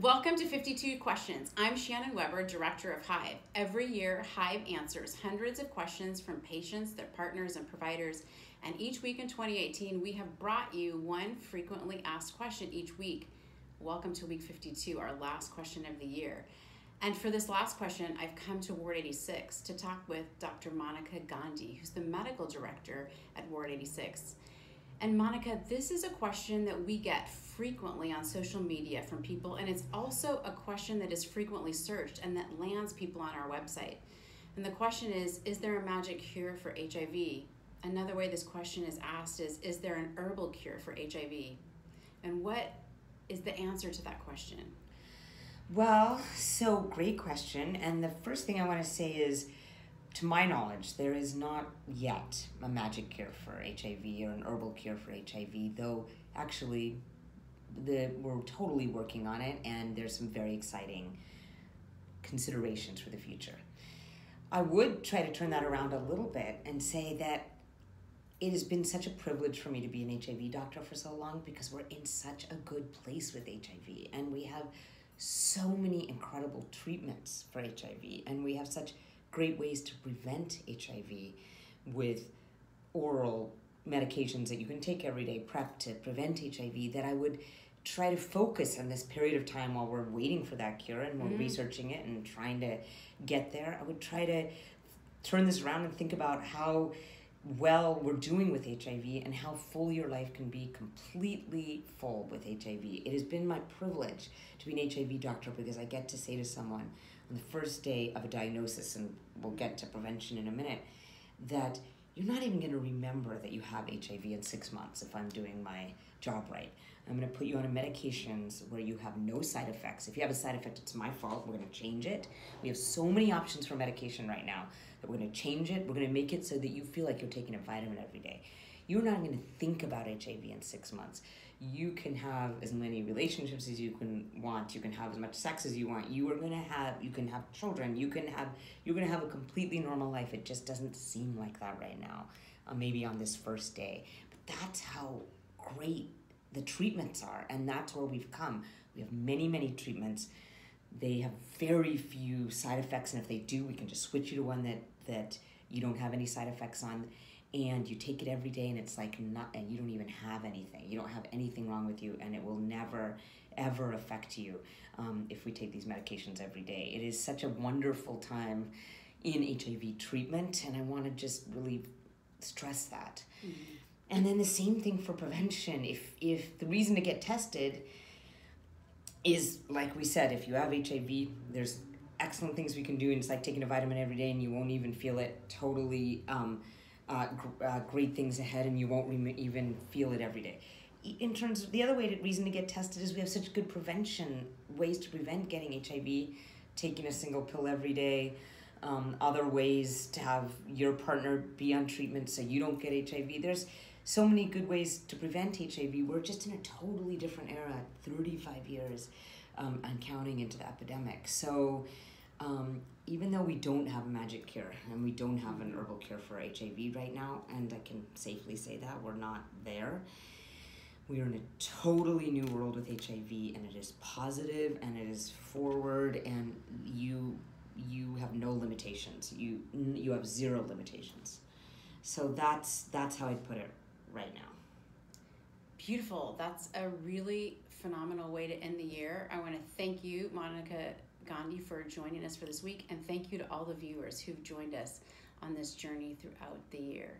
Welcome to 52 Questions. I'm Shannon Weber, Director of Hive. Every year, Hive answers hundreds of questions from patients, their partners, and providers. And each week in 2018, we have brought you one frequently asked question each week. Welcome to week 52, our last question of the year. And for this last question, I've come to Ward 86 to talk with Dr. Monica Gandhi, who's the medical director at Ward 86. And Monica, this is a question that we get frequently on social media from people, and it's also a question that is frequently searched and that lands people on our website. And the question is Is there a magic cure for HIV? Another way this question is asked is Is there an herbal cure for HIV? And what is the answer to that question? Well, so great question. And the first thing I want to say is, to my knowledge, there is not yet a magic cure for HIV or an herbal cure for HIV, though actually the, we're totally working on it and there's some very exciting considerations for the future. I would try to turn that around a little bit and say that it has been such a privilege for me to be an HIV doctor for so long because we're in such a good place with HIV and we have so many incredible treatments for HIV and we have such great ways to prevent HIV with oral medications that you can take every day, prep to prevent HIV, that I would try to focus on this period of time while we're waiting for that cure and we're mm-hmm. researching it and trying to get there. I would try to turn this around and think about how well we're doing with HIV and how full your life can be completely full with HIV. It has been my privilege to be an HIV doctor because I get to say to someone, on the first day of a diagnosis, and we'll get to prevention in a minute, that you're not even going to remember that you have HIV in six months if I'm doing my job right. I'm going to put you on medications where you have no side effects. If you have a side effect, it's my fault. We're going to change it. We have so many options for medication right now that we're going to change it. We're going to make it so that you feel like you're taking a vitamin every day. You're not going to think about HIV in six months you can have as many relationships as you can want you can have as much sex as you want you are going to have you can have children you can have you're going to have a completely normal life it just doesn't seem like that right now uh, maybe on this first day. But that's how great the treatments are and that's where we've come. We have many many treatments. They have very few side effects and if they do we can just switch you to one that that you don't have any side effects on and you take it every day and it's like not and you don't even have anything. You don't have anything wrong with you and it will never ever affect you um, if we take these medications every day. It is such a wonderful time in hiv treatment and i want to just really stress that. Mm-hmm. and then the same thing for prevention. If if the reason to get tested is like we said if you have hiv there's excellent things we can do and it's like taking a vitamin every day and you won't even feel it totally um, uh, gr- uh, great things ahead and you won't even feel it every day. In terms of the other way to reason to get tested is we have such good prevention ways to prevent getting HIV, taking a single pill every day, um, other ways to have your partner be on treatment so you don't get HIV. There's so many good ways to prevent HIV. We're just in a totally different era, 35 years um, and counting into the epidemic. So um, even though we don't have a magic cure and we don't have an herbal cure for HIV right now, and I can safely say that we're not there, we are in a totally new world with HIV, and it is positive and it is forward, and you you have no limitations. You you have zero limitations. So that's that's how I'd put it right now. Beautiful. That's a really phenomenal way to end the year. I want to thank you, Monica Gandhi, for joining us for this week, and thank you to all the viewers who've joined us on this journey throughout the year.